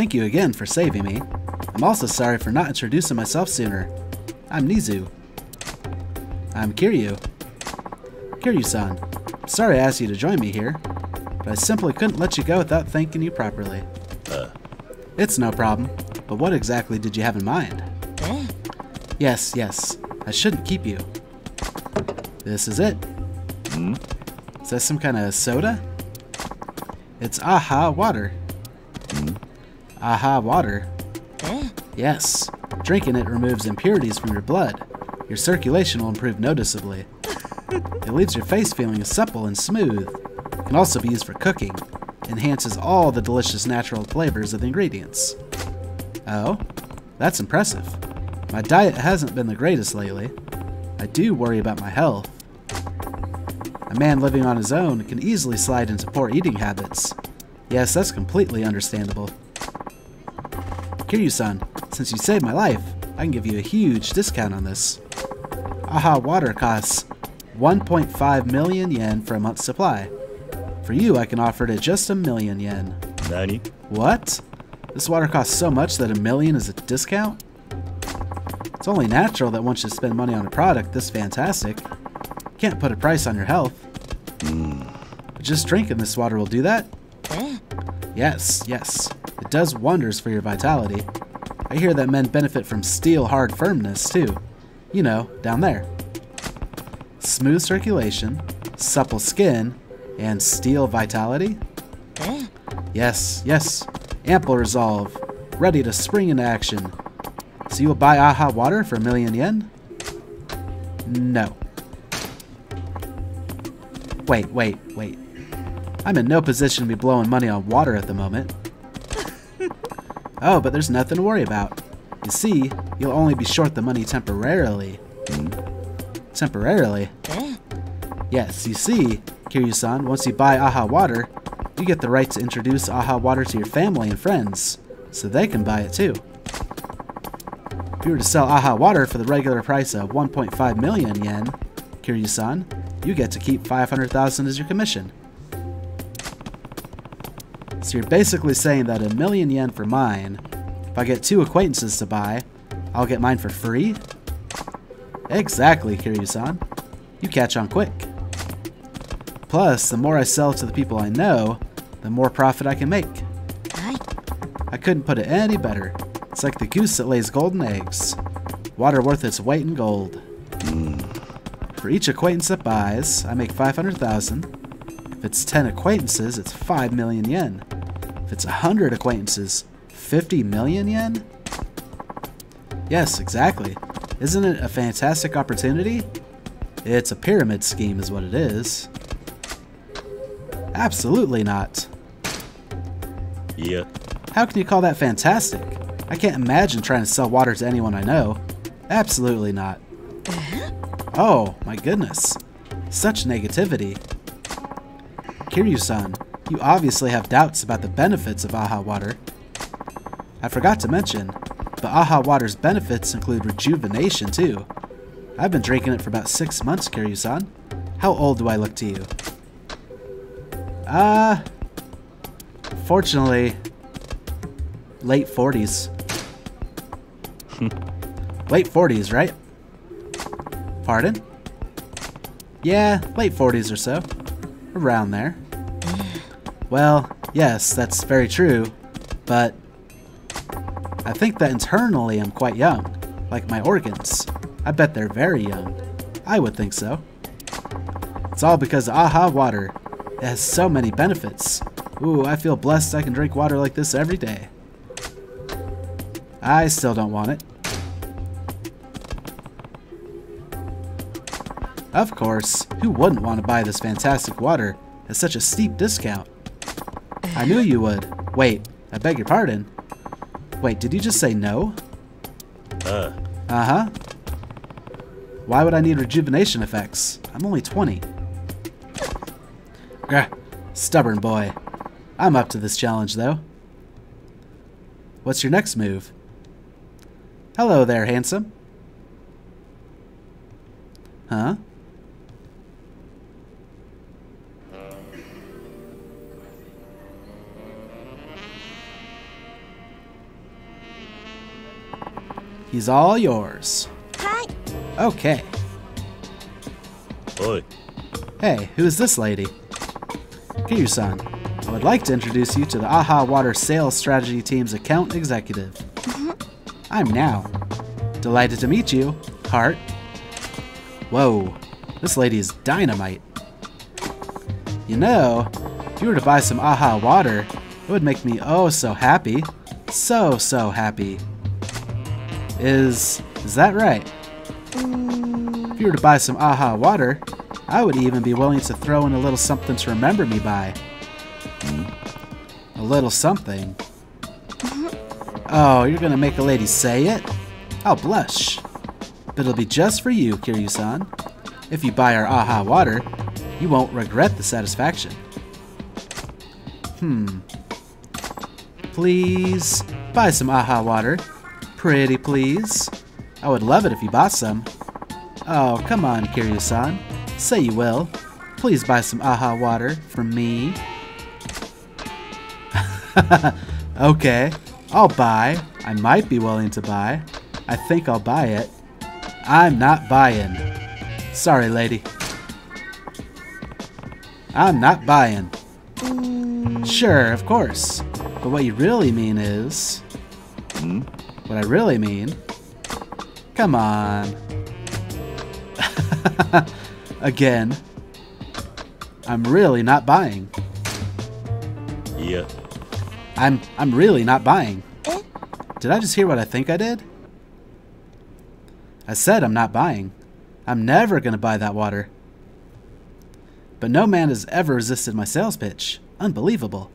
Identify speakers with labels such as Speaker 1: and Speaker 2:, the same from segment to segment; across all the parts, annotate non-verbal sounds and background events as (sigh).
Speaker 1: Thank you again for saving me. I'm also sorry for not introducing myself sooner. I'm Nizu. I'm Kiryu. Kiryu-san, sorry I asked you to join me here, but I simply couldn't let you go without thanking you properly.
Speaker 2: Uh.
Speaker 1: It's no problem, but what exactly did you have in mind?
Speaker 3: Eh?
Speaker 1: Yes, yes, I shouldn't keep you. This is it.
Speaker 2: Hmm?
Speaker 1: Is that some kind of soda? It's Aha water. Aha water.
Speaker 3: Eh?
Speaker 1: Yes. Drinking it removes impurities from your blood. Your circulation will improve noticeably. (laughs) It leaves your face feeling supple and smooth. It can also be used for cooking. Enhances all the delicious natural flavors of the ingredients. Oh, that's impressive. My diet hasn't been the greatest lately. I do worry about my health. A man living on his own can easily slide into poor eating habits. Yes, that's completely understandable. Kiryu-san, since you saved my life, I can give you a huge discount on this. Aha water costs 1.5 million yen for a month's supply. For you, I can offer it at just a million yen.
Speaker 2: Nani?
Speaker 1: What? This water costs so much that a million is a discount? It's only natural that one should spend money on a product this fantastic. Can't put a price on your health. But just drinking this water will do that?
Speaker 3: Eh?
Speaker 1: Yes, yes. It does wonders for your vitality. I hear that men benefit from steel hard firmness, too. You know, down there. Smooth circulation, supple skin, and steel vitality?
Speaker 3: Eh?
Speaker 1: Yes, yes. Ample resolve. Ready to spring into action. So you will buy Aha water for a million yen? No. Wait, wait, wait. I'm in no position to be blowing money on water at the moment. Oh, but there's nothing to worry about. You see, you'll only be short the money temporarily. Temporarily?
Speaker 3: Eh?
Speaker 1: Yes, you see, Kiryu-san, once you buy Aha Water, you get the right to introduce Aha Water to your family and friends, so they can buy it too. If you were to sell Aha Water for the regular price of 1.5 million yen, Kiryu-san, you get to keep 500,000 as your commission. So you're basically saying that a million yen for mine, if I get two acquaintances to buy, I'll get mine for free? Exactly, Kiryu-san. You catch on quick. Plus, the more I sell to the people I know, the more profit I can make. I couldn't put it any better. It's like the goose that lays golden eggs. Water worth its weight in gold. Hmm. For each acquaintance that buys, I make 500,000. If it's 10 acquaintances, it's 5 million yen. If it's 100 acquaintances, 50 million yen? Yes, exactly. Isn't it a fantastic opportunity? It's a pyramid scheme, is what it is. Absolutely not.
Speaker 2: Yeah.
Speaker 1: How can you call that fantastic? I can't imagine trying to sell water to anyone I know. Absolutely not. Uh-huh. Oh, my goodness. Such negativity. Kiryu-san, you obviously have doubts about the benefits of AHA water. I forgot to mention, but AHA water's benefits include rejuvenation too. I've been drinking it for about six months, Kiryu-san. How old do I look to you? Ah, fortunately, late 40s. (laughs) late 40s, right? Pardon? Yeah, late 40s or so. Around there. Well, yes, that's very true, but I think that internally I'm quite young, like my organs. I bet they're very young. I would think so. It's all because AHA water. It has so many benefits. Ooh, I feel blessed I can drink water like this every day. I still don't want it. Of course, who wouldn't want to buy this fantastic water at such a steep discount? I knew you would. Wait, I beg your pardon. Wait, did you just say no?
Speaker 2: Uh.
Speaker 1: Uh-huh. Why would I need rejuvenation effects? I'm only 20. Grr, stubborn boy. I'm up to this challenge, though. What's your next move? Hello there, handsome. Huh? He's all yours.
Speaker 3: Hi.
Speaker 1: Okay.
Speaker 2: Oi.
Speaker 1: Hey, who is this lady? Kiryu-san, I would like to introduce you to the AHA Water Sales Strategy Team's account executive. Mm-hmm. I'm Now. Delighted to meet you, Heart. Whoa, this lady is dynamite. You know, if you were to buy some AHA water, it would make me oh so happy. So, so happy. Is, is that right? If you were to buy some AHA water, I would even be willing to throw in a little something to remember me by. A little something. Oh, you're gonna make a lady say it? I'll blush. But it'll be just for you, Kiryu-san. If you buy our AHA water, you won't regret the satisfaction. Hmm. Please, buy some AHA water. Pretty please. I would love it if you bought some. Oh, come on, Kiryu-san. Say you will. Please buy some AHA water from me. (laughs) okay, I'll buy. I might be willing to buy. I think I'll buy it. I'm not buying. Sorry, lady. I'm not buying. Sure, of course. But what you really mean is.
Speaker 2: Hmm?
Speaker 1: What I really mean... Come on. (laughs) Again. I'm really not buying.
Speaker 2: Yeah.
Speaker 1: I'm I'm really not buying.
Speaker 3: Eh?
Speaker 1: Did I just hear what I think I did? I said I'm not buying. I'm never going to buy that water. But no man has ever resisted my sales pitch. Unbelievable.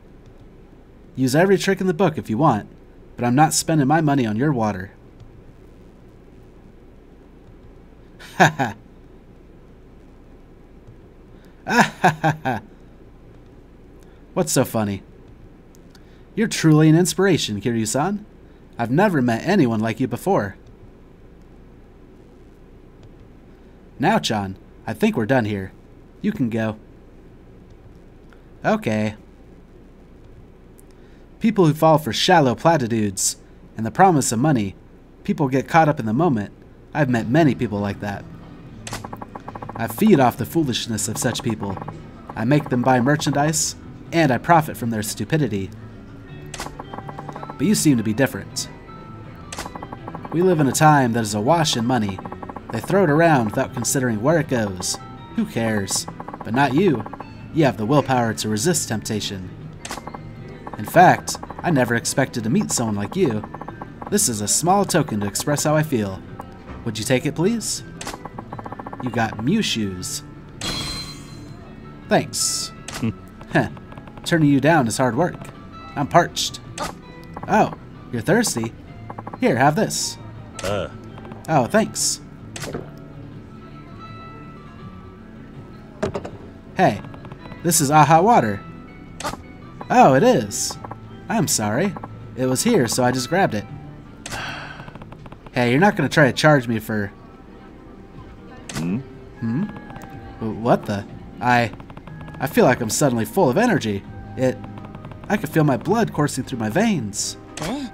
Speaker 1: Use every trick in the book if you want but I'm not spending my money on your water. Ha ha. Ah ha ha ha. What's so funny? You're truly an inspiration, Kiryu-san. I've never met anyone like you before. Now, John, I think we're done here. You can go. Okay. People who fall for shallow platitudes and the promise of money, people get caught up in the moment. I've met many people like that. I feed off the foolishness of such people. I make them buy merchandise, and I profit from their stupidity. But you seem to be different. We live in a time that is awash in money. They throw it around without considering where it goes. Who cares? But not you. You have the willpower to resist temptation. In fact, I never expected to meet someone like you. This is a small token to express how I feel. Would you take it, please? You got Mew shoes. Thanks. (laughs) Heh. Turning you down is hard work. I'm parched. Oh, you're thirsty? Here, have this.
Speaker 2: あ
Speaker 1: Oh, thanks. Hey, this is Aha water. Oh, it is. I'm sorry. It was here, so I just grabbed it. hey, you're not going to try to charge me for...
Speaker 2: Hmm?
Speaker 1: Hmm? What the? I... I feel like I'm suddenly full of energy. It... I can feel my blood coursing through my veins. (gasps)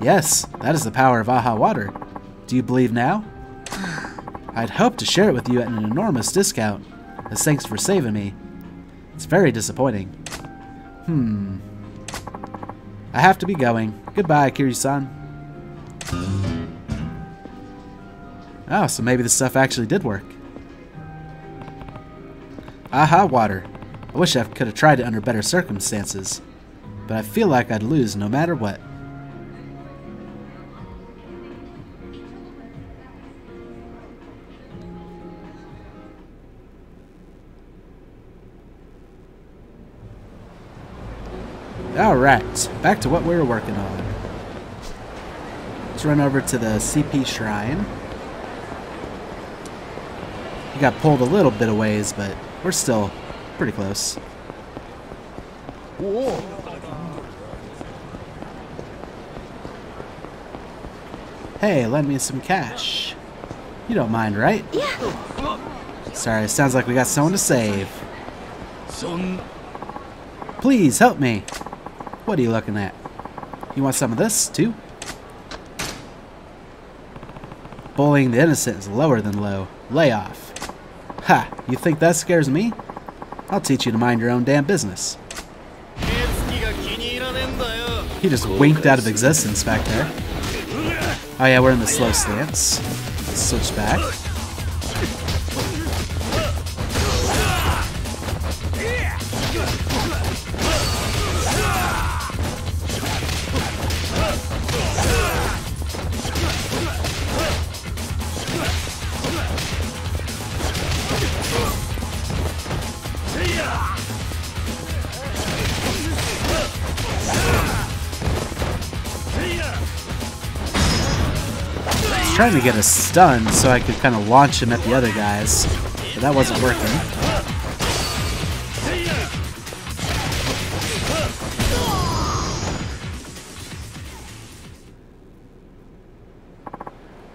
Speaker 1: Yes, that is the power of Aha Water. Do you believe now? (sighs) I'd hope to share it with you at an enormous discount, as thanks for saving me. It's very disappointing. Hmm. I have to be going. Goodbye, Kiryu-san. Oh, so maybe this stuff actually did work. Aha water. I wish I could have tried it under better circumstances, but I feel like I'd lose no matter what. Alright, back to what we were working on. Let's run over to the CP Shrine. We got pulled a little bit of ways, but we're still pretty close. Hey, lend me some cash. You don't mind, right?
Speaker 3: Yeah.
Speaker 1: Sorry, it sounds like we got someone to save. Please help me. What are you looking at? You want some of this, too? bullying the innocent is lower than low. Lay off. Ha! You think that scares me? I'll teach you to mind your own damn business. He just winked out of existence back there. Oh yeah, we're in the slow stance. Switch back. Trying to get a stun so I could kind of launch him at the other guys, but that wasn't working.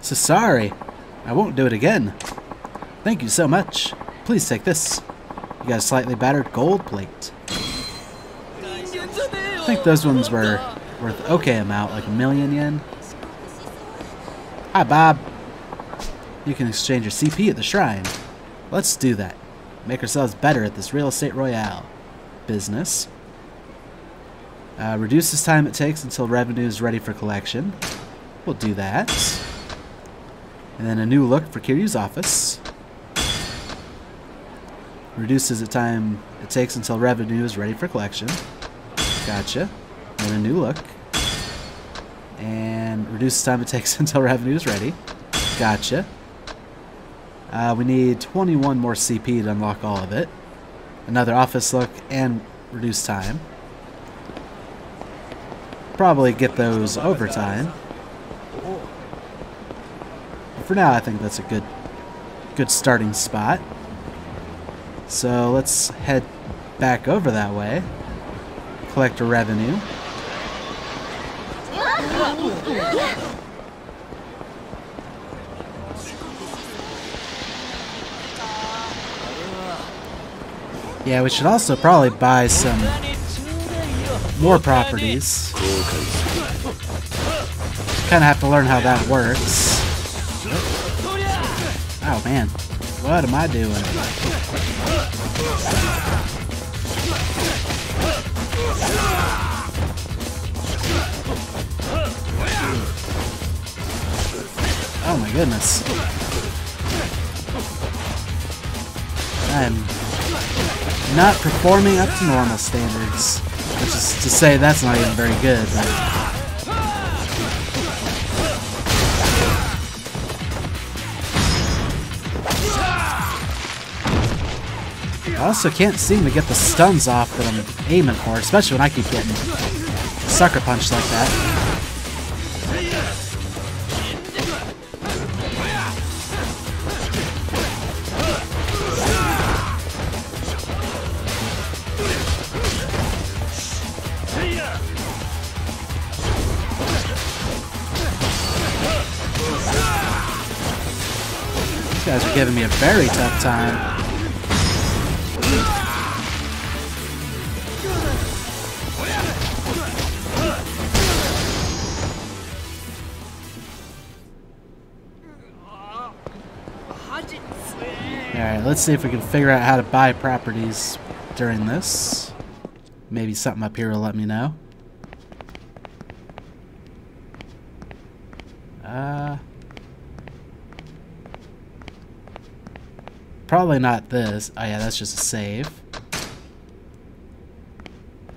Speaker 1: So sorry. I won't do it again. Thank you so much. Please take this. You got a slightly battered gold plate. I think those ones were worth okay amount, like a million yen. Hi, Bob. You can exchange your CP at the shrine. Let's do that. Make ourselves better at this real estate royale. Business. Uh, reduces time it takes until revenue is ready for collection. We'll do that. And then a new look for Kiryu's office. Reduces the time it takes until revenue is ready for collection. Gotcha. And a new look. And reduces time it takes (laughs) until revenue is ready. Gotcha. Uh, we need 21 more CP to unlock all of it. Another office look and reduce time. Probably get those over time. For now, I think that's a good, good starting spot. So let's head back over that way. Collect revenue. Yeah, we should also probably buy some more properties. Kind of have to learn how that works. Oh man, what am I doing? Oh my goodness. I'm not performing up to normal standards. Which is to say that's not even very good, but I also can't seem to get the stuns off that I'm aiming for, especially when I keep getting sucker punched like that. Giving me a very tough time. Alright, let's see if we can figure out how to buy properties during this. Maybe something up here will let me know. Probably not this. Oh yeah, that's just a save.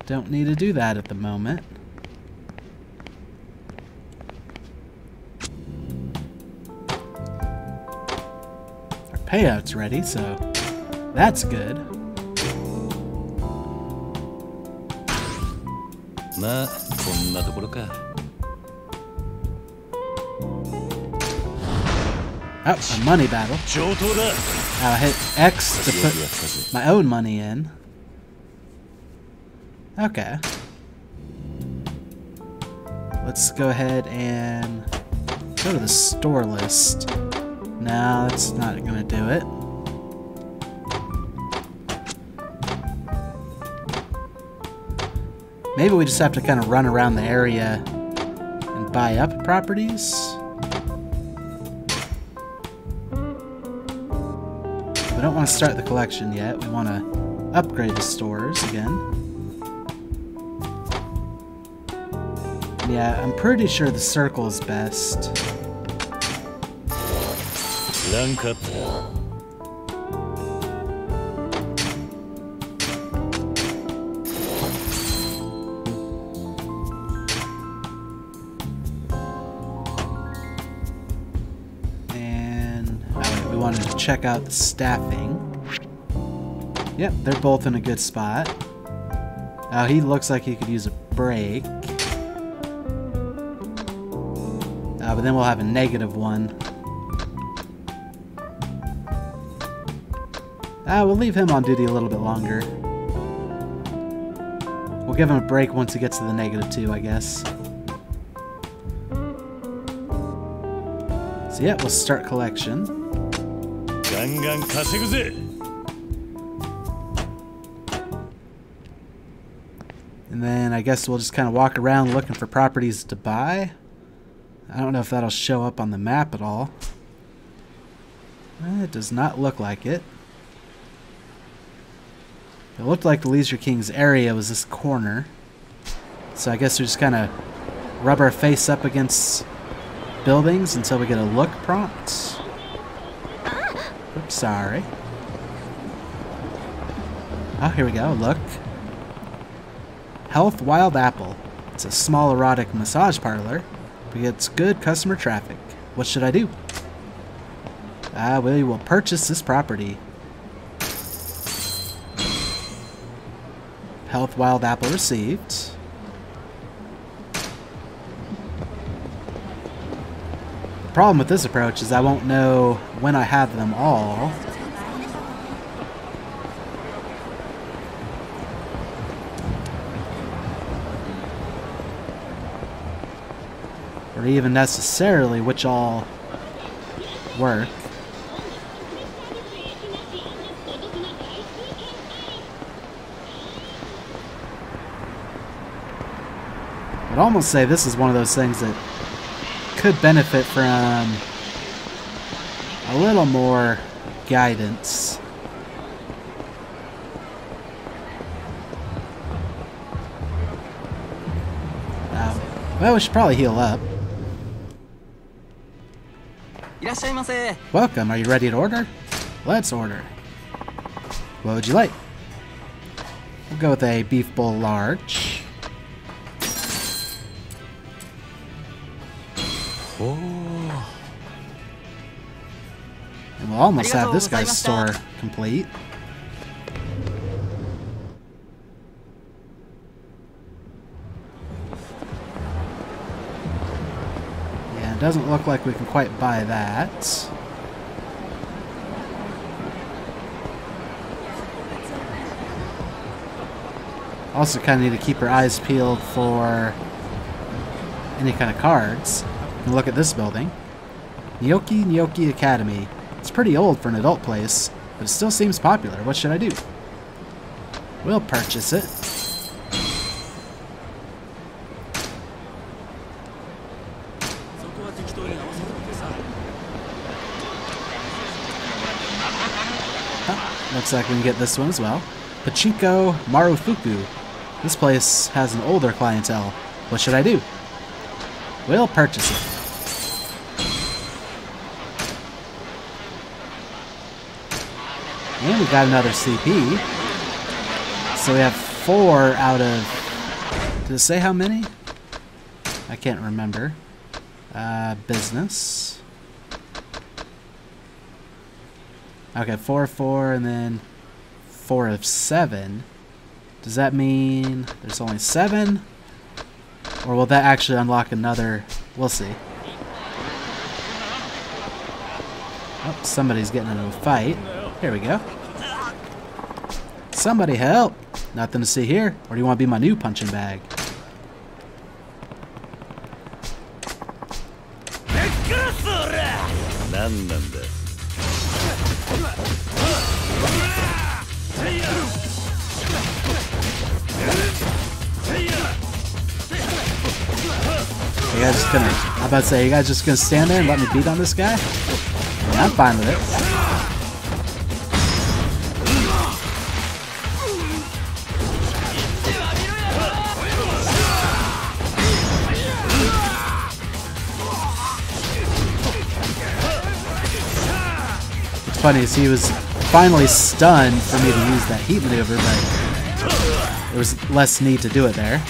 Speaker 1: Don't need to do that at the moment. Our payout's ready, so that's good.
Speaker 2: まあこんなところか
Speaker 1: Oh, a money battle.
Speaker 2: And
Speaker 1: I hit X to put my own money in. Okay. Let's go ahead and go to the store list. Now that's not gonna do it. Maybe we just have to kind of run around the area and buy up properties? Don't want to start the collection yet. We want to upgrade the stores again. Yeah, I'm pretty sure the circle is best. Check out the staffing. Yep, they're both in a good spot. Oh, he looks like he could use a break. Uh, but then we'll have a negative one. Uh, we'll leave him on duty a little bit longer. We'll give him a break once he gets to the negative two, I guess. So yeah, we'll start collection.
Speaker 2: ガンガン稼ぐぜ
Speaker 1: And then I guess we'll just kind of walk around looking for properties to buy. I don't know if that'll show up on the map at all. Eh, It does not look like it. It looked like the Leisure King's area was this corner. So I guess we just kind of rub our face up against buildings until we get a look prompt. Sorry. Oh, here we go. Look. Health Wild Apple. It's a small erotic massage parlor, but gets good customer traffic. What should I do? Ah, we will purchase this property. Health Wild Apple received. Problem with this approach is I won't know when I have them all. or even necessarily which all work. I'd almost say this is one of those things that could benefit from a little more guidance. Um, well, we should probably heal up. Welcome. Are you ready to order? Let's order. What would you like? We'll go with a beef bowl large. almost have this guy's store complete. Yeah, it doesn't look like we can quite buy that. Also kind of need to keep her eyes peeled for any kind of cards. And look at this building. Nioki Nioki Academy. It's pretty old for an adult place, but it still seems popular. What should I do? We'll purchase it. Huh, looks like we can get this one as well. Pachinko Marufuku. This place has an older clientele. What should I do? We'll purchase it. And we got another CP. So we have four out of. Did it say how many? I can't remember. Uh, business. Okay, four four, and then four of seven. Does that mean there's only seven? Or will that actually unlock another? We'll see. Oh, somebody's getting into a fight. Here we go. Somebody help! Nothing to see here. Or do you want to be my new punching bag? You guys just gonna, I'm about to say, you guys just gonna stand there and let me beat on this guy? Yeah, I'm fine with it. Funny he was finally stunned for me to use that heat maneuver, but there was less need to do it there.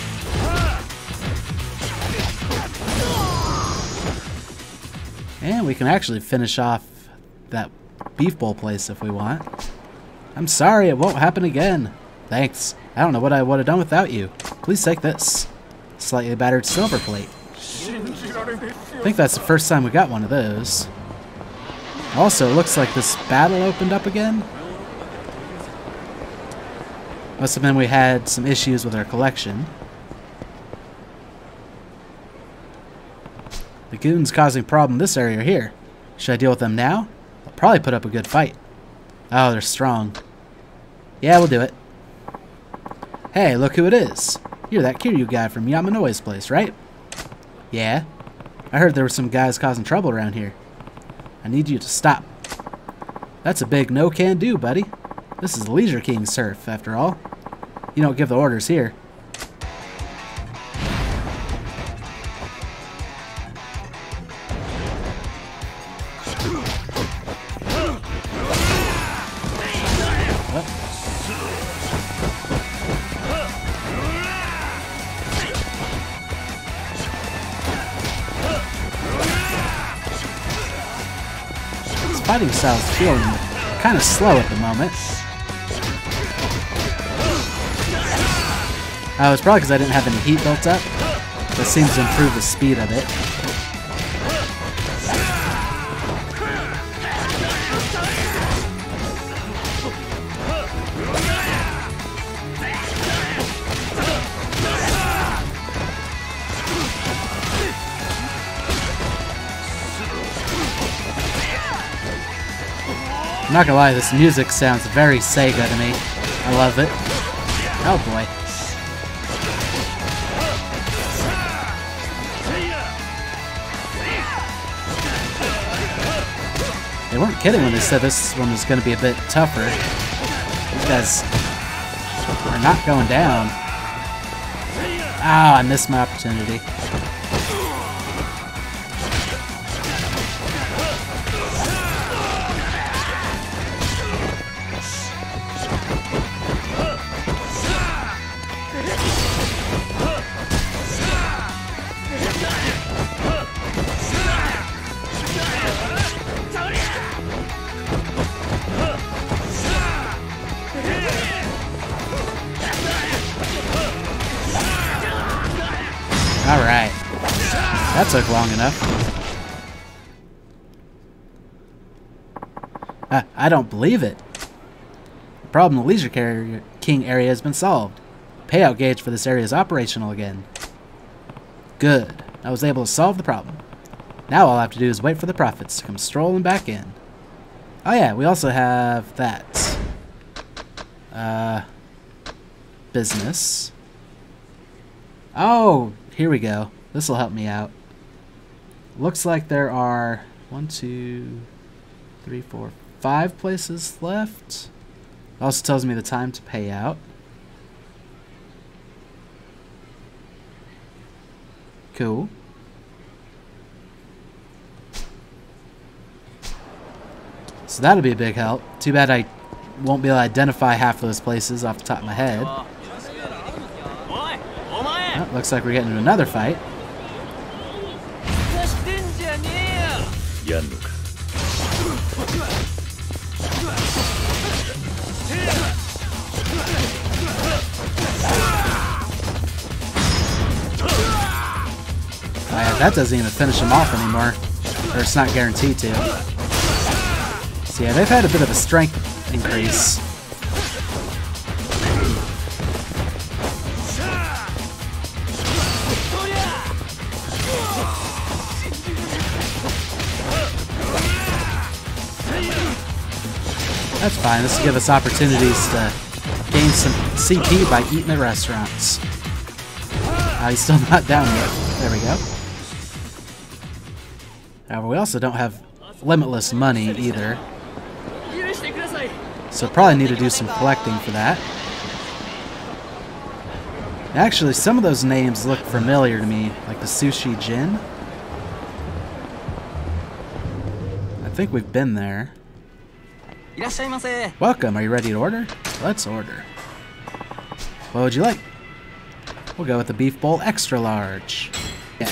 Speaker 1: And we can actually finish off that beef bowl place if we want. I'm sorry, it won't happen again. Thanks. I don't know what I would have done without you. Please take this. Slightly battered silver plate. I think that's the first time we got one of those. Also, looks like this battle opened up again. Must have been we had some issues with our collection. The goons causing problem this area here. Should I deal with them now? They'll probably put up a good fight. Oh, they're strong. Yeah, we'll do it. Hey, look who it is. You're that Kiryu guy from Yamanoi's place, right? Yeah. I heard there were some guys causing trouble around here. I need you to stop. That's a big no-can-do, buddy. This is Leisure King's surf, after all. You don't give the orders here. Fighting feeling kind of slow at the moment. Uh, oh, it's probably because I didn't have any heat built up. That seems to improve the speed of it. Not gonna lie, this music sounds very Sega to me. I love it. Oh boy. They weren't kidding when they said this one was to be a bit tougher. Guys are not going down. Ah, I missed my opportunity. Long enough. Uh, I don't believe it. The problem in the Leisure carrier, King area has been solved. Payout gauge for this area is operational again. Good. I was able to solve the problem. Now all I have to do is wait for the profits to come strolling back in. Oh yeah, we also have that. Uh, business. Oh, here we go. This will help me out. Looks like there are one, two, three, four, five places left. It also tells me the time to pay out. Cool. So that'll be a big help. Too bad I won't be able to identify half of those places off the top of my head. Oh, looks like we're getting into another fight.
Speaker 2: やんのか
Speaker 1: Oh, yeah, that doesn't even finish him off anymore. Or it's not guaranteed to. So yeah, they've had a bit of a strength increase. That's fine. This will give us opportunities to gain some CP by eating the restaurants. Oh, he's still (laughs) not down yet. There we go. However, we also don't have limitless money either. So probably need to do some collecting for that. Actually, some of those names look familiar to me, like the Sushi Gin. I think we've been there. Welcome. Are you ready to order? Let's order. What would you like? We'll go with the beef bowl extra large. Yeah.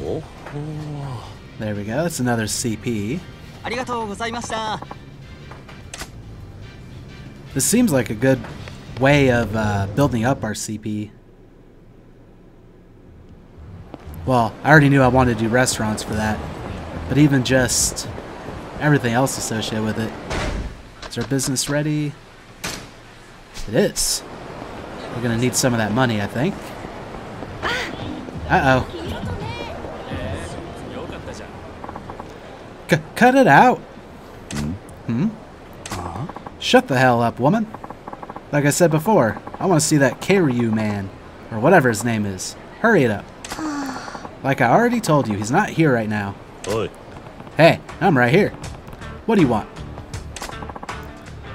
Speaker 2: Oh.
Speaker 1: There we go. That's another CP. This seems like a good way of uh, building up our CP. Well, I already knew I wanted to do restaurants for that but even just everything else associated with it. Is our business ready? It is. We're gonna need some of that money, I think. Uh oh. Cut it out. Hmm. Uh-huh. Shut the hell up, woman. Like I said before, I want to see that Kiryu man, or whatever his name is. Hurry it up. Like I already told you, he's not here right now.
Speaker 2: おい
Speaker 1: Hey, I'm right here. What do you want?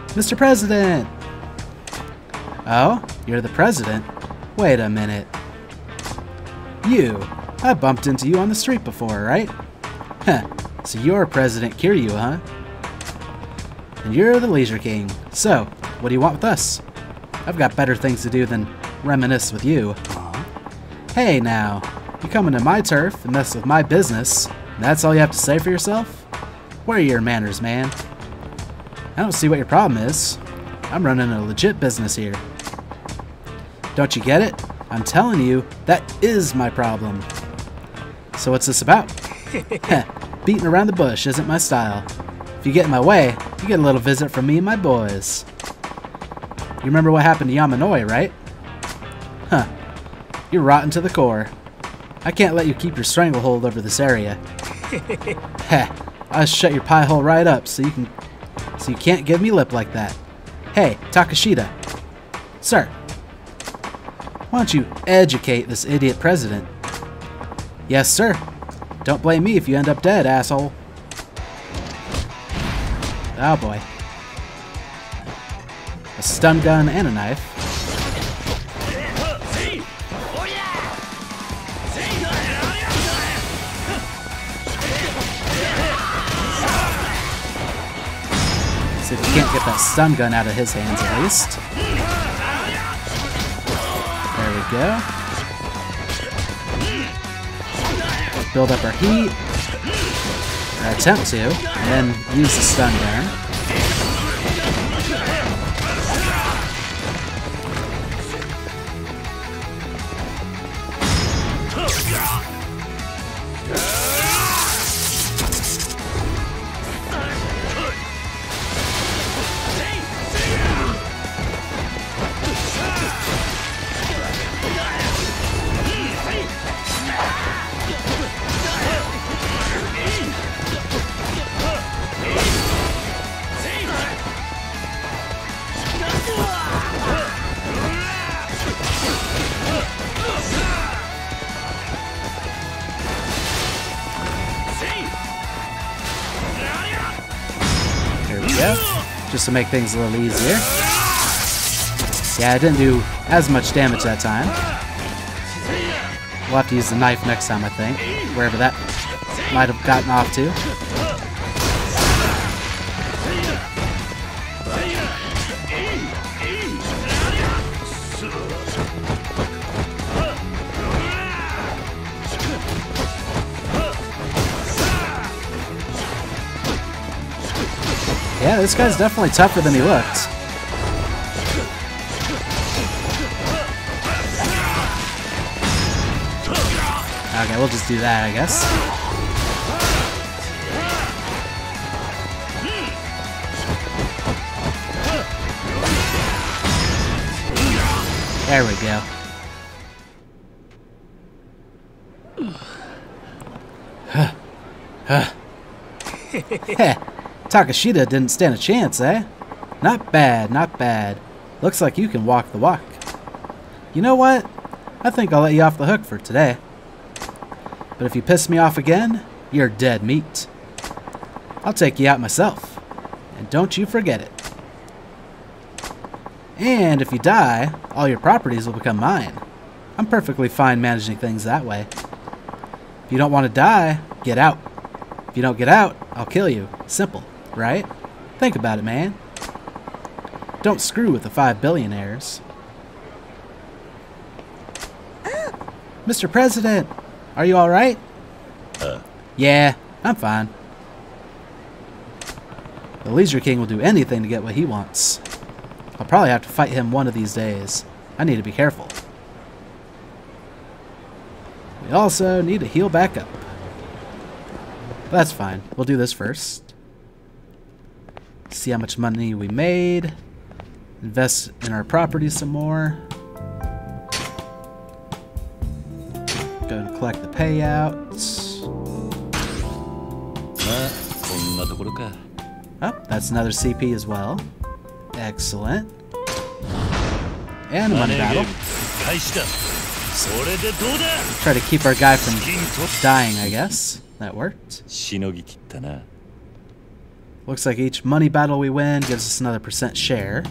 Speaker 1: Mr. President! Oh, you're the president? Wait a minute. You. I bumped into you on the street before, right? Huh. So you're President Kiryu, huh? And you're the Leisure King. So, what do you want with us? I've got better things to do than reminisce with you. Uh-huh. Hey now, you come into my turf and mess with my business, and that's all you have to say for yourself? Where are your manners, man? I don't see what your problem is. I'm running a legit business here. Don't you get it? I'm telling you, that is my problem. So what's this about? (laughs) Heh, Beating around the bush isn't my style. If you get in my way, you get a little visit from me and my boys. You remember what happened to Yamanoi, right? Huh. You're rotten to the core. I can't let you keep your stranglehold over this area. (laughs) Heh, I'll shut your pie hole right up so you can so you can't give me lip like that. Hey, Takashita. Sir. Why don't you educate this idiot president? Yes, sir. Don't blame me if you end up dead, asshole. Oh boy. A stun gun and a knife. Get that stun gun out of his hands at least. There we go. Build up our heat. Or attempt to. And then use the stun gun. Make things a little easier. Yeah, I didn't do as much damage that time. We'll have to use the knife next time, I think. Wherever that might have gotten off to. Yeah, this guy's definitely tougher than he looked. Okay, we'll just do that, I guess. There we go. Heh, (laughs) Takashita didn't stand a chance, eh? Not bad, not bad. Looks like you can walk the walk. You know what? I think I'll let you off the hook for today. But if you piss me off again, you're dead meat. I'll take you out myself. And don't you forget it. And if you die, all your properties will become mine. I'm perfectly fine managing things that way. If you don't want to die, get out. If you don't get out, I'll kill you. Simple, right? Think about it, man. Don't screw with the five billionaires. Mr. President, are you alright?
Speaker 2: Uh.
Speaker 1: Yeah, I'm fine. The Leisure King will do anything to get what he wants. I'll probably have to fight him one of these days. I need to be careful. We also need to heal back up. That's fine. We'll do this first see how much money we made, invest in our property some more, go and collect the payouts. Oh, that's another CP as well. Excellent. And
Speaker 2: one
Speaker 1: battle. Try to keep our guy from dying, I guess. That worked. Looks like each money battle we win gives us another percent share.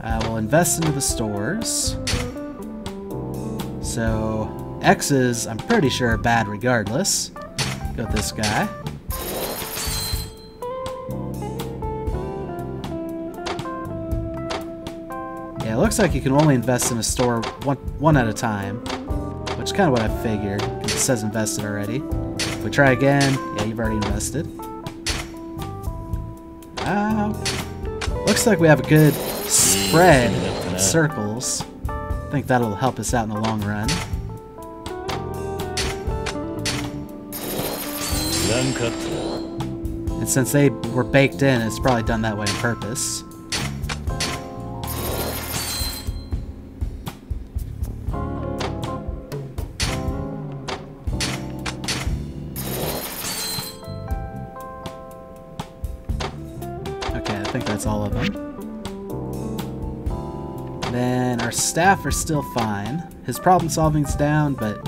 Speaker 1: Uh, we'll invest into the stores. So X's, I'm pretty sure, are bad regardless. Got this guy. Yeah, it looks like you can only invest in a store one, one at a time, which is kind of what I figured. It says invested already. If we try again, yeah, you've already invested. Wow. Looks like we have a good spread of circles. I think that'll help us out in the long run. And since they were baked in, it's probably done that way on purpose. Staff are still fine. His problem solving's down, but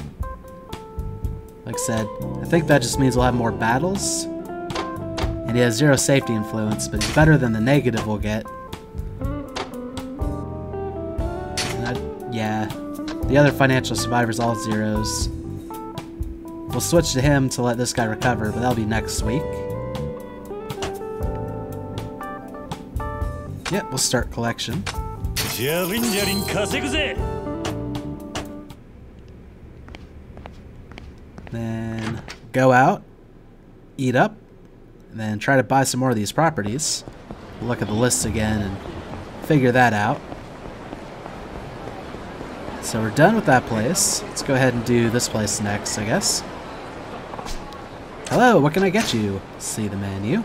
Speaker 1: like I said, I think that just means we'll have more battles. And he has zero safety influence, but he's better than the negative we'll get. Yeah, the other financial survivors all zeros. We'll switch to him to let this guy recover, but that'll be next week. Yep, we'll start collection.
Speaker 2: ジャリンジャリン稼ぐぜ
Speaker 1: Then go out, eat up, and then try to buy some more of these properties. Look at the list again and figure that out. So we're done with that place. Let's go ahead and do this place next, I guess. Hello, what can I get you? See the menu.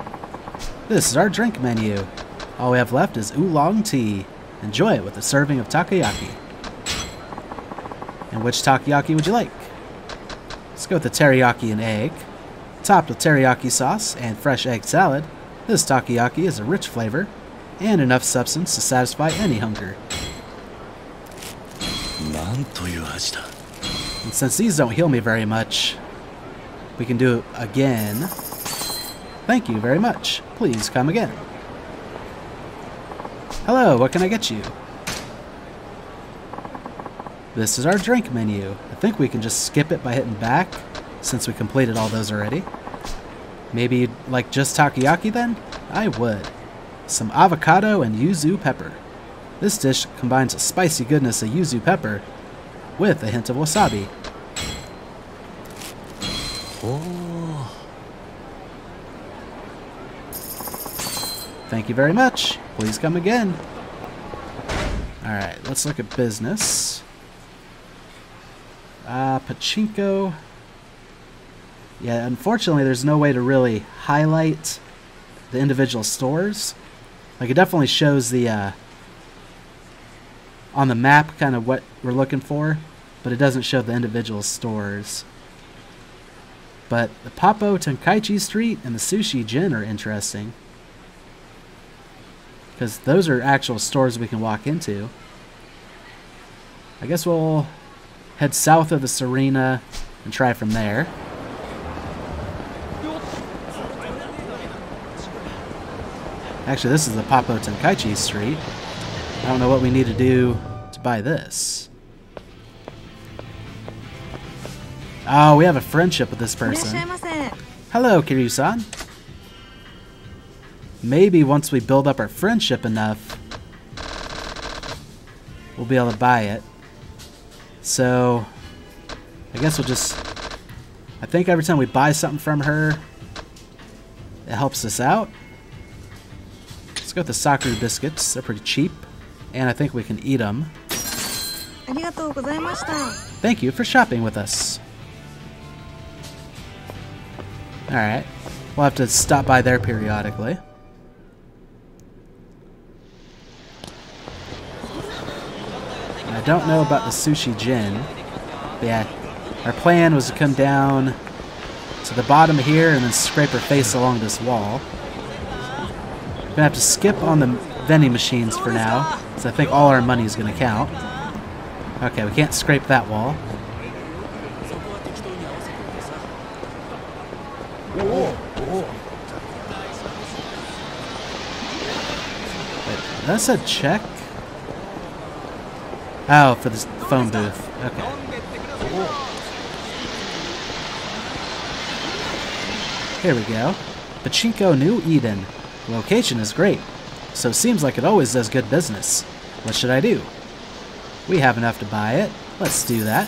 Speaker 1: This is our drink menu. All we have left is oolong tea. Enjoy it with a serving of takoyaki. And which takoyaki would you like? Let's go with the teriyaki and egg. Topped with teriyaki sauce and fresh egg salad, this takoyaki is a rich flavor and enough substance to satisfy any hunger. And since these don't heal me very much, we can do it again. Thank you very much. Please come again. Hello, what can I get you? This is our drink menu. I think we can just skip it by hitting back, since we completed all those already. Maybe you'd like just takoyaki then? I would. Some avocado and yuzu pepper. This dish combines the spicy goodness of yuzu pepper with a hint of wasabi.
Speaker 2: おお
Speaker 1: Thank you very much. Please come again. Alright, let's look at business. Uh, Pachinko. Yeah, unfortunately, there's no way to really highlight the individual stores. Like, it definitely shows the, uh, on the map kind of what we're looking for, but it doesn't show the individual stores. But the Poppo Tenkaichi Street and the Sushi Gin are interesting because those are actual stores we can walk into. I guess we'll head south of the Serena and try from there. Actually, this is the Poppo Tenkaichi Street. I don't know what we need to do to buy this. Oh, we have a friendship with this person. Hello, Kiryu-san. Maybe once we build up our friendship enough, we'll be able to buy it. So, I guess we'll just... I think every time we buy something from her, it helps us out. Let's go with the Sakura biscuits. They're pretty cheap. And I think we can eat them. Thank you for shopping with us. Alright. We'll have to stop by there periodically. I don't know about the sushi gin. Yeah, our plan was to come down to the bottom here and then scrape her face along this wall. Gonna have to skip on the vending machines for now, because I think all our money is gonna count. Okay, we can't scrape that wall. Wait, that said check? Oh, for the phone booth. Okay. Here we go. Pachinko New Eden. Location is great, so seems like it always does good business. What should I do? We have enough to buy it. Let's do that.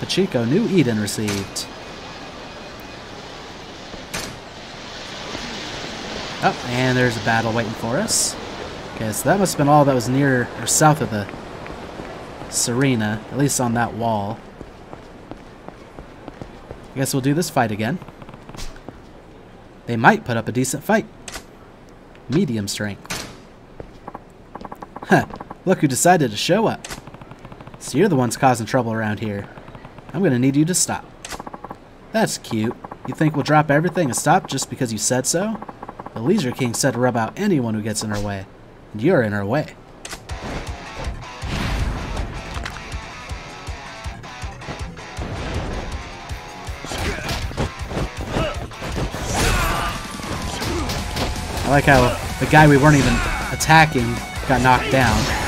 Speaker 1: Pachinko New Eden received. Oh, and there's a battle waiting for us. Okay, so that must have been all that was near or south of the Serena, at least on that wall. I guess we'll do this fight again. They might put up a decent fight. Medium strength. Huh, look who decided to show up. So you're the ones causing trouble around here. I'm gonna need you to stop. That's cute. You think we'll drop everything and stop just because you said so? The Leisure King said to rub out anyone who gets in our way. And you're in our way. I like how the guy we weren't even attacking got knocked down.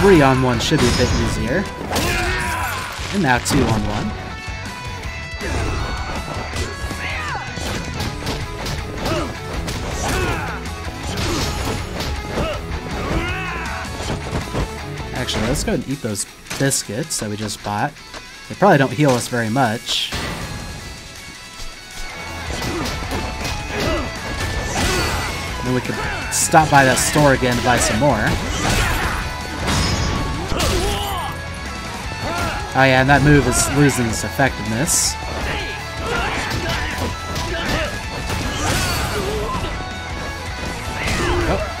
Speaker 1: Three on one should be a bit easier. And now two on one. Actually, let's go and eat those biscuits that we just bought. They probably don't heal us very much. Then we could stop by that store again to buy some more. Oh yeah, and that move is losing its effectiveness. Oh.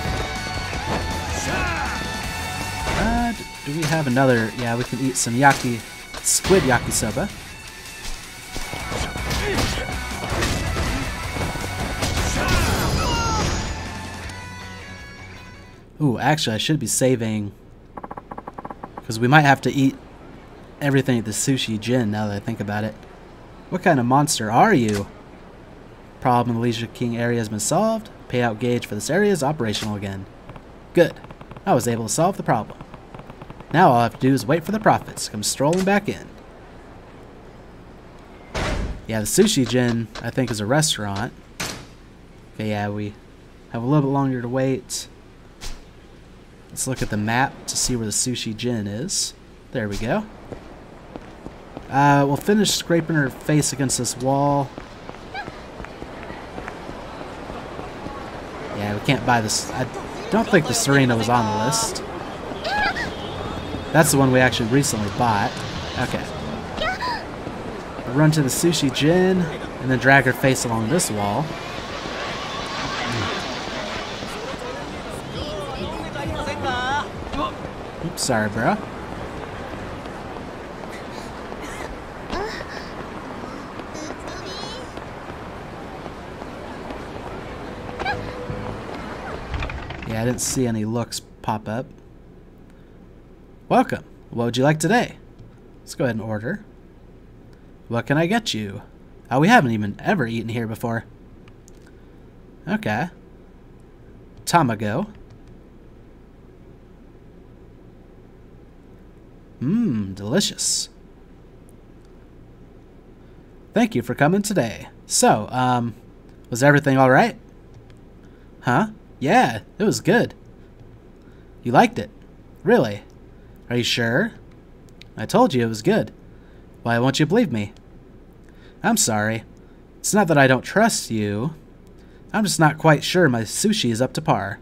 Speaker 1: Do we have another? Yeah, we can eat some yaki, squid yakisoba. Ooh, actually, I should be saving because we might have to eat everything at the sushi gin now that I think about it. What kind of monster are you? Problem in the Leisure King area has been solved. Payout gauge for this area is operational again. Good. I was able to solve the problem. Now all I have to do is wait for the profits come strolling back in. Yeah, the sushi gin, I think, is a restaurant. Okay, yeah, we have a little bit longer to wait. Let's look at the map to see where the sushi gin is. There we go. Uh, we'll finish scraping her face against this wall. Yeah, we can't buy this. I don't think the Serena was on the list. That's the one we actually recently bought. Okay. Run to the sushi gin and then drag her face along this wall. Oops, sorry, bro. Didn't see any looks pop up. Welcome. What would you like today? Let's go ahead and order. What can I get you? Oh, we haven't even ever eaten here before. Okay. Tamago. Mmm, delicious. Thank you for coming today. So, um, was everything alright? Huh? Yeah, it was good. You liked it? Really? Are you sure? I told you it was good. Why won't you believe me? I'm sorry. It's not that I don't trust you. I'm just not quite sure my sushi is up to par.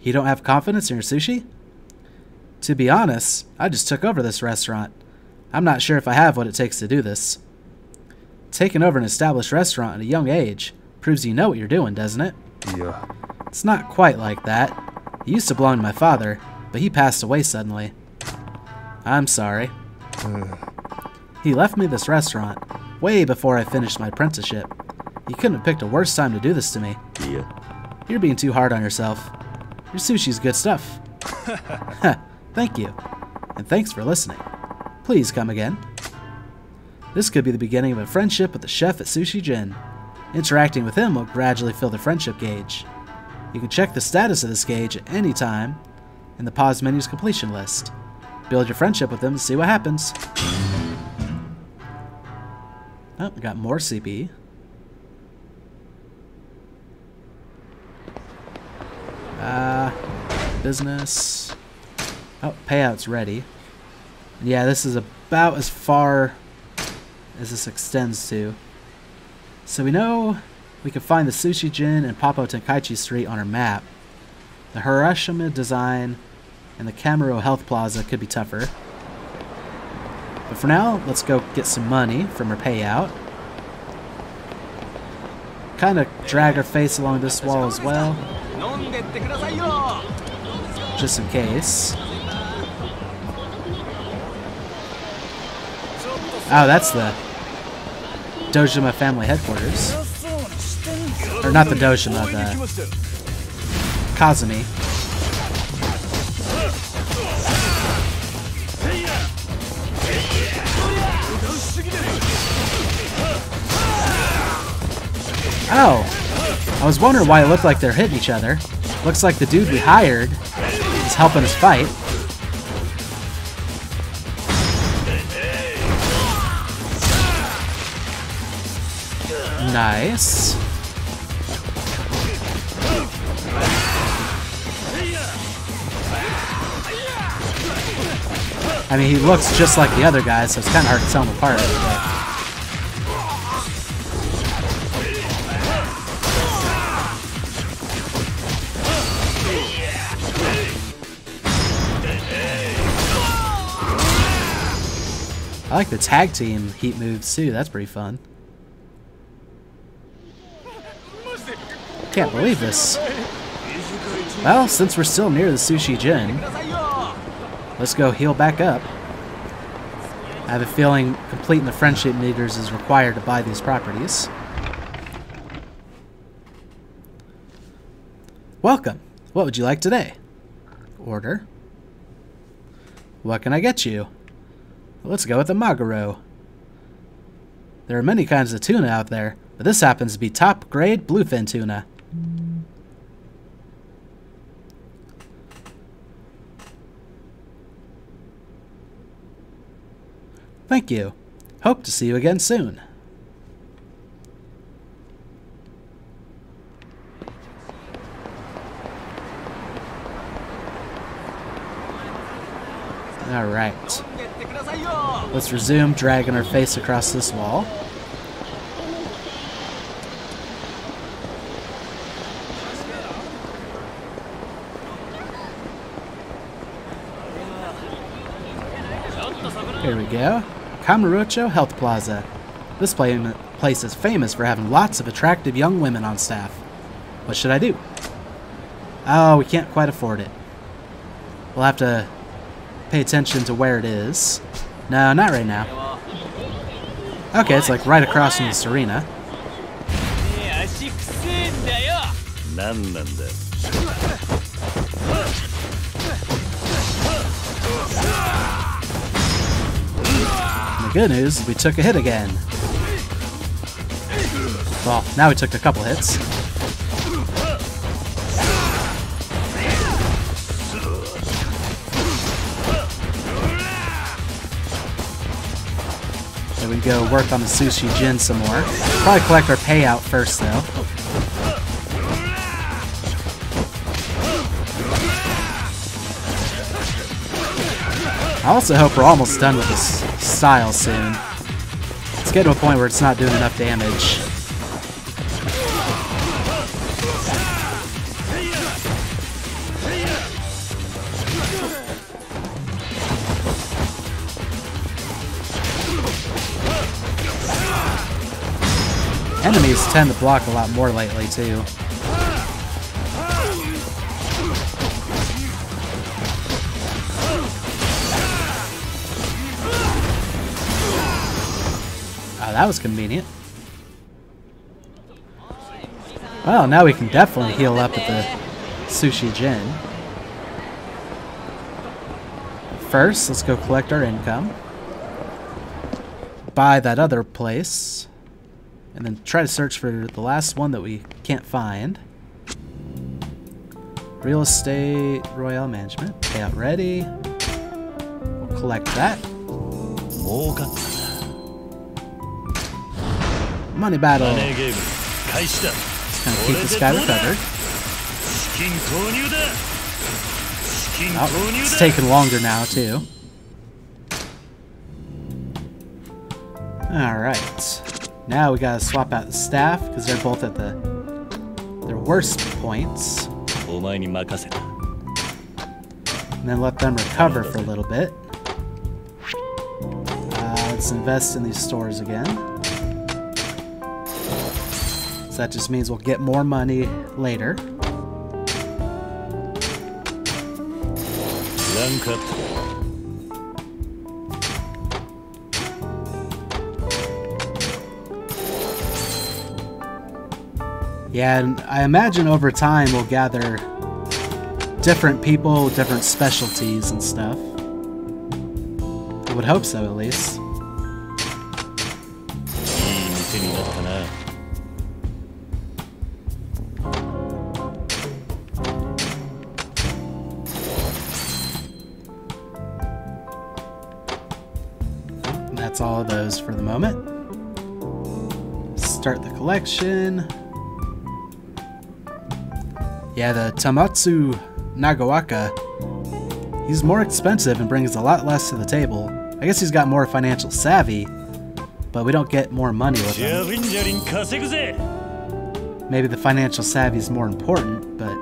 Speaker 1: You don't have confidence in your sushi? To be honest, I just took over this restaurant. I'm not sure if I have what it takes to do this. Taking over an established restaurant at a young age proves you know what you're doing, doesn't it?
Speaker 4: Yeah.
Speaker 1: It's not quite like that. It used to belong to my father, but he passed away suddenly. I'm sorry. (sighs) he left me this restaurant way before I finished my apprenticeship. You couldn't have picked a worse time to do this to me.
Speaker 4: Yeah.
Speaker 1: You're being too hard on yourself. Your sushi's good stuff. (laughs) (laughs) Thank you. And thanks for listening. Please come again. This could be the beginning of a friendship with the chef at Sushi Gin. Interacting with him will gradually fill the friendship gauge. You can check the status of this gauge at any time in the pause menu's completion list. Build your friendship with them and see what happens. Oh, we got more CP. Uh, business. Oh, payout's ready. Yeah, this is about as far as this extends to. So we know we can find the Sushi Gin and Poppo Tenkaichi Street on our map. The Hiroshima design and the Kamurocho Health Plaza could be tougher. But for now, let's go get some money from our payout. Kind of drag our face along this wall as well. Just in case. Oh, that's the Dojima family headquarters. Or not the Dojima, the Kazama. Oh! I was wondering why it looked like they're hitting each other. Looks like the dude we hired is helping us fight. Nice. I mean, he looks just like the other guys, so it's kind of hard to tell them apart. But... I like the tag team heat moves too, that's pretty fun. Can't believe this. Well, since we're still near the Sushi
Speaker 5: Gin,
Speaker 1: let's go heal back up. I have a feeling completing the friendship meters is required to buy these properties. Welcome. What would you like today? Order. What can I get you? Let's go with the Maguro. There are many kinds of tuna out there, but this happens to be top grade bluefin tuna. Thank you. Hope to see you again soon. Alright. Let's resume dragging our face across this wall. Here we go. Kamurocho Health Plaza. This pla- place is famous for having lots of attractive young women on staff. What should I do? Oh, we can't quite afford it. We'll have to pay attention to where it is. No, not right now. Okay, it's like right across from the Serena. Good news, we took a hit again. Well, now we took a couple hits. There we go, work on the Sushi Gin some more. Probably collect our payout first, though. I also hope we're almost done with this style soon. Let's get to a point where it's not doing enough damage. Enemies tend to block a lot more lately, too. That was convenient. Well, now we can definitely heal up at the Sushi Gin. First, let's go collect our income. Buy that other place. And then try to search for the last one that we can't find. Real estate, Royale Management. Payout ready. We'll collect that. Money battle. Just keep this guy recovered. Oh, it's taking longer now, too. Alright. Now we gotta swap out the staff, because they're both at the their worst points. And then let them recover for a little bit. Uh, let's invest in these stores again that just means we'll get more money later. Yeah, and I imagine over time we'll gather different people, different specialties and stuff. I would hope so, at least. collection. Yeah, the Tamatsu Nagawaka. He's more expensive and brings a lot less to the table. I guess he's got more financial savvy, but we don't get more money with him. Maybe the financial savvy is more important, but...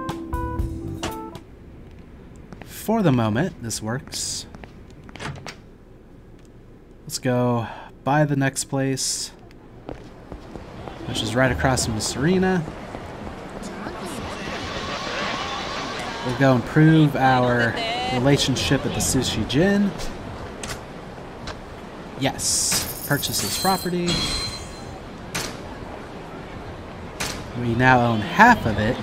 Speaker 1: For the moment, this works. Let's go buy the next place which is right across from the Serena. We'll go improve our relationship at the Sushi Gin. Yes, purchase this property. We now own half of it.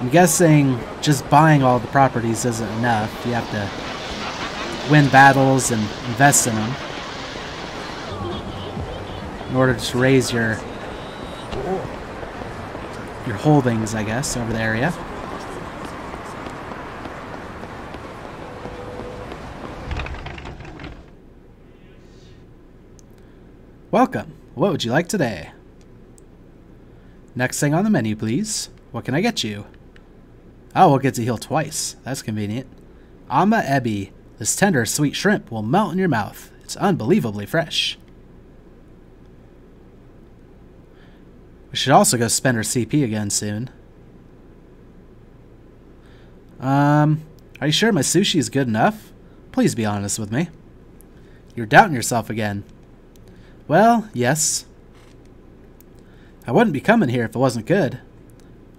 Speaker 1: I'm guessing just buying all the properties isn't enough. You have to win battles and invest in them in order to raise your your holdings, I guess, over the area. Welcome. What would you like today? Next thing on the menu, please. What can I get you? Oh, we'll get to heal twice. That's convenient. Ama Ebi. This tender, sweet shrimp will melt in your mouth. It's unbelievably fresh. We should also go spend our CP again soon. Um, are you sure my sushi is good enough? Please be honest with me. You're doubting yourself again. Well, yes. I wouldn't be coming here if it wasn't good.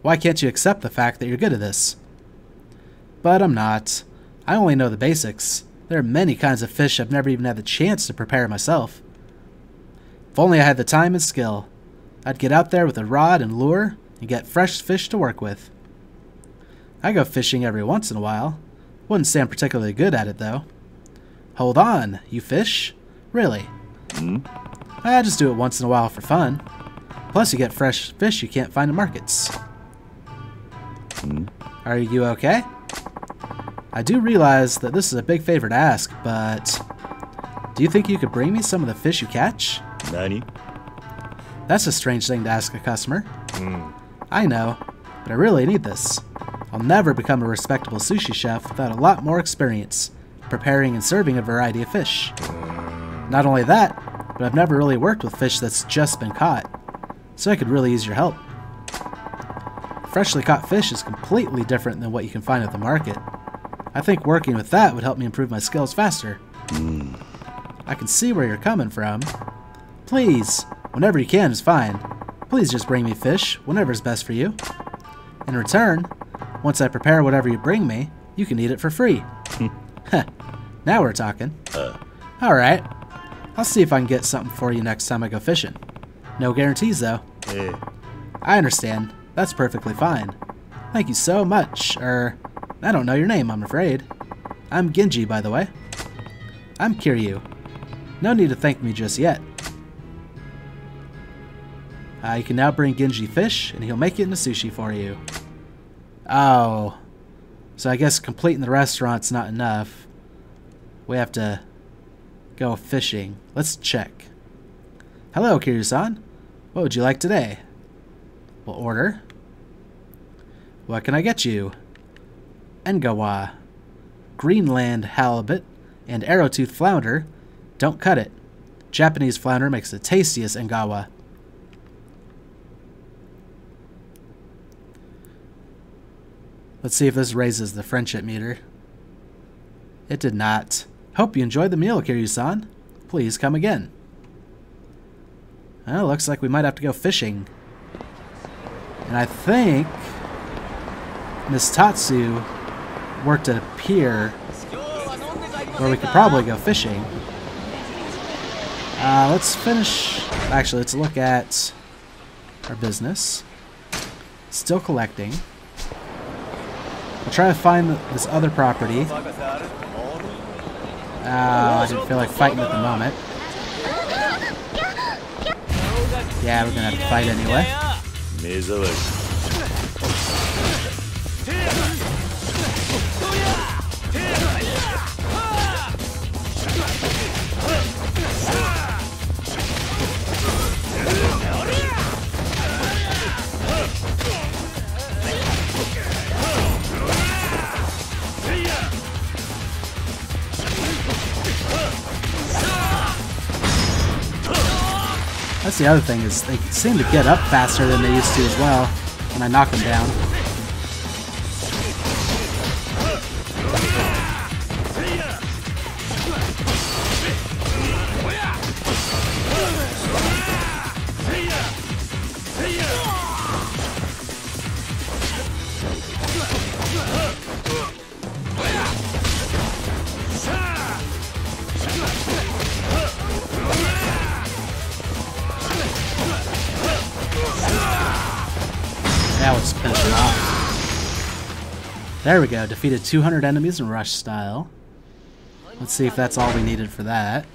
Speaker 1: Why can't you accept the fact that you're good at this? But I'm not. I only know the basics. There are many kinds of fish I've never even had the chance to prepare myself. If only I had the time and skill, I'd get out there with a rod and lure and get fresh fish to work with. I go fishing every once in a while. Wouldn't say I'm particularly good at it, though. Hold on, you fish. Really? Hmm? I just do it once in a while for fun. Plus, you get fresh fish you can't find in markets. Hmm? Are you okay? I do realize that this is a big favor to ask, but do you think you could bring me some of the fish you catch?
Speaker 2: 何
Speaker 1: That's a strange thing to ask a customer. Hmm. I know, but I really need this. I'll never become a respectable sushi chef without a lot more experience preparing and serving a variety of fish. Hmm. Not only that, but I've never really worked with fish that's just been caught, so I could really use your help. Freshly caught fish is completely different than what you can find at the market. I think working with that would help me improve my skills faster. Hmm. I can see where you're coming from. Please, whenever you can is fine. Please just bring me fish, whenever is best for you. In return, once I prepare whatever you bring me, you can eat it for free. (laughs) Heh, now we're talking. Uh. Alright, I'll see if I can get something for you next time I go fishing. No guarantees though.
Speaker 2: ええ
Speaker 1: I understand. That's perfectly fine. Thank you so much. Er, I don't know your name, I'm afraid. I'm Genji, by the way. I'm Kiryu. No need to thank me just yet. Uh, you can now bring Genji fish, and he'll make it into sushi for you. Oh. So I guess completing the restaurant's not enough. We have to go fishing. Let's check. Hello, Kiryu-san. What would you like today? We'll order. What can I get you? Engawa. Greenland halibut and arrowtooth flounder. Don't cut it. Japanese flounder makes the tastiest engawa. Let's see if this raises the friendship meter. It did not. Hope you enjoyed the meal, Kiryu-san. Please come again. Well, looks like we might have to go fishing. And I think Miss Tatsu worked at a pier where we could probably go fishing. Uh, let's finish. Actually, let's look at our business. Still collecting. I'll try to find this other property. Uh, I didn't feel like fighting at the moment. Yeah, we're gonna have to fight anyway. The other thing is they seem to get up faster than they used to as well when I knock them down. There we go, defeated 200 enemies in rush style. Let's see if that's all we needed for that.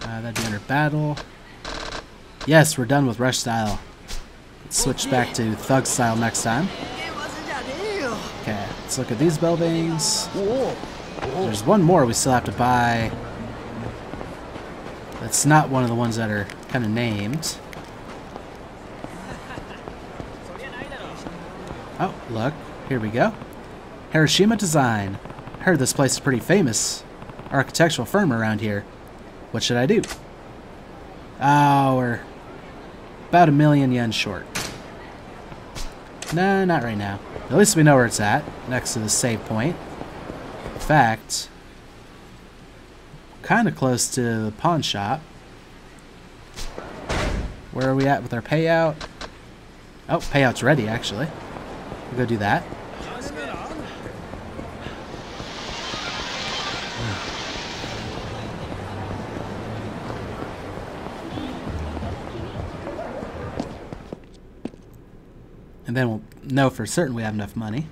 Speaker 1: Uh, that'd be under battle. Yes, we're done with rush style. Let's switch back to thug style next time. Okay, let's look at these buildings. There's one more we still have to buy. That's not one of the ones that are kind of named. Oh, look, here we go. Hiroshima Design. Heard this place is pretty famous. Architectural firm around here. What should I do? Oh, we're about a million yen short. No, not right now. At least we know where it's at, next to the save point. In fact, kind of close to the pawn shop. Where are we at with our payout? Oh, payout's ready, actually. We'll go do that. And then we'll know for certain we have enough money.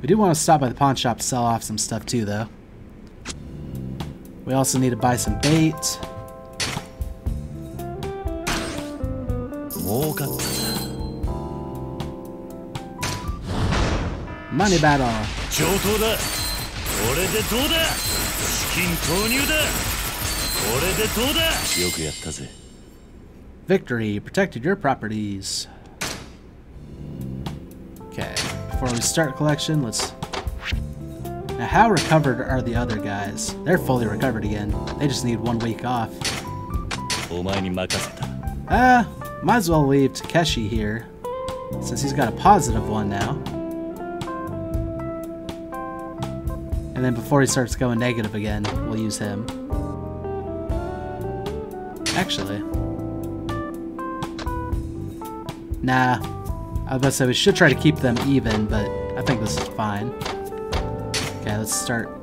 Speaker 1: We do want to stop by the pawn shop to sell off some stuff too, though. We also need to buy some bait. Money battle. Victory protected your properties. Okay, before we start collection, let's. Now, how recovered are the other guys? They're fully recovered again. They just need one week off.
Speaker 2: Ah,
Speaker 1: uh, might as well leave Takeshi here, since he's got a positive one now. And then before he starts going negative again, we'll use him. Actually. Nah. I was about to say we should try to keep them even, but I think this is fine. Okay, let's start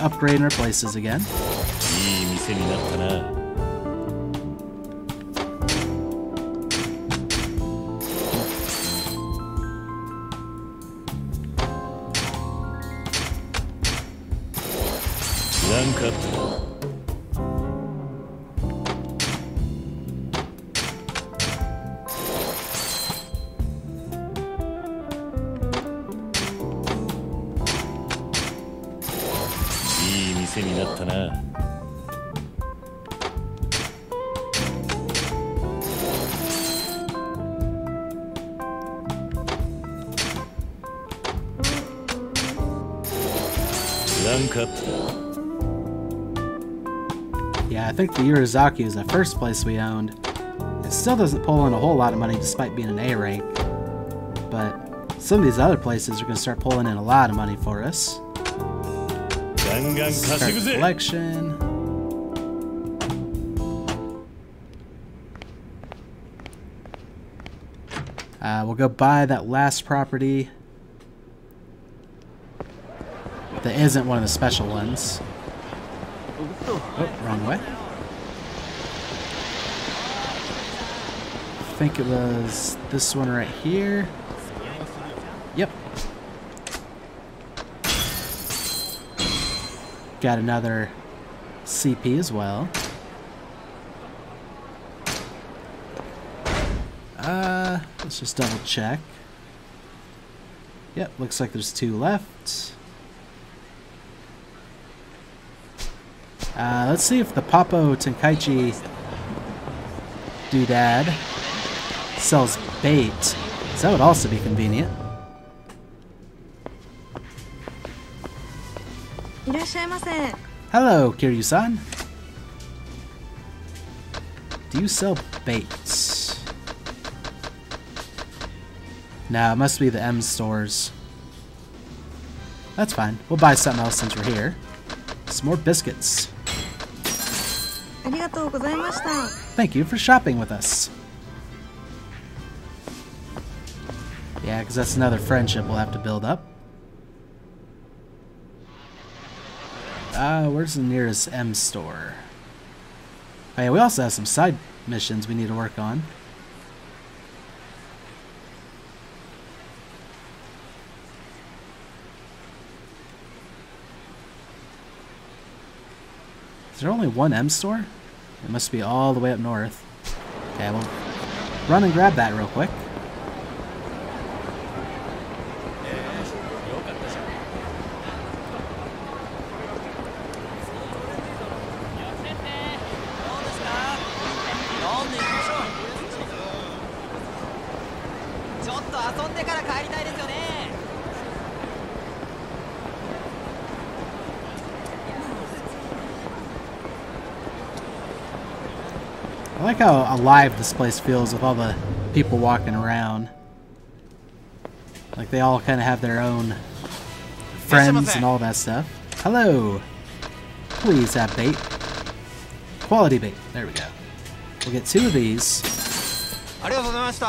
Speaker 1: upgrading our places again. Hmm, The Furizaki was the first place we owned. It still doesn't pull in a whole lot of money despite being an A rank. But some of these other places are going to start pulling in a lot of money for us. Start collection. Uh, we'll go buy that last property that isn't one of the special ones. Oh, wrong way. Think it was this one right here. Yep. Got another CP as well. Uh, let's just double check. Yep, looks like there's two left. Uh, let's see if the Poppo Tenkaichi doodad sells bait, so that would also be convenient. Hello, Kiryu-san. Do you sell baits? No, it must be the M stores. That's fine. We'll buy something else since we're here. Some more biscuits. Thank you for shopping with us. Yeah, because that's another friendship we'll have to build up. Uh, where's the nearest M store? Oh yeah, we also have some side missions we need to work on. Is there only one M store? It must be all the way up north. Okay, we'll run and grab that real quick. I live this place feels with all the people walking around. Like they all kind of have their own friends and all that stuff. Hello. Please have bait. Quality bait. There we go. We'll get two of these.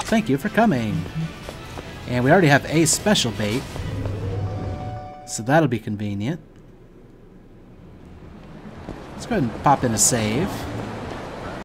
Speaker 1: Thank you for coming. And we already have a special bait. So that'll be convenient. Let's go ahead and pop in a save.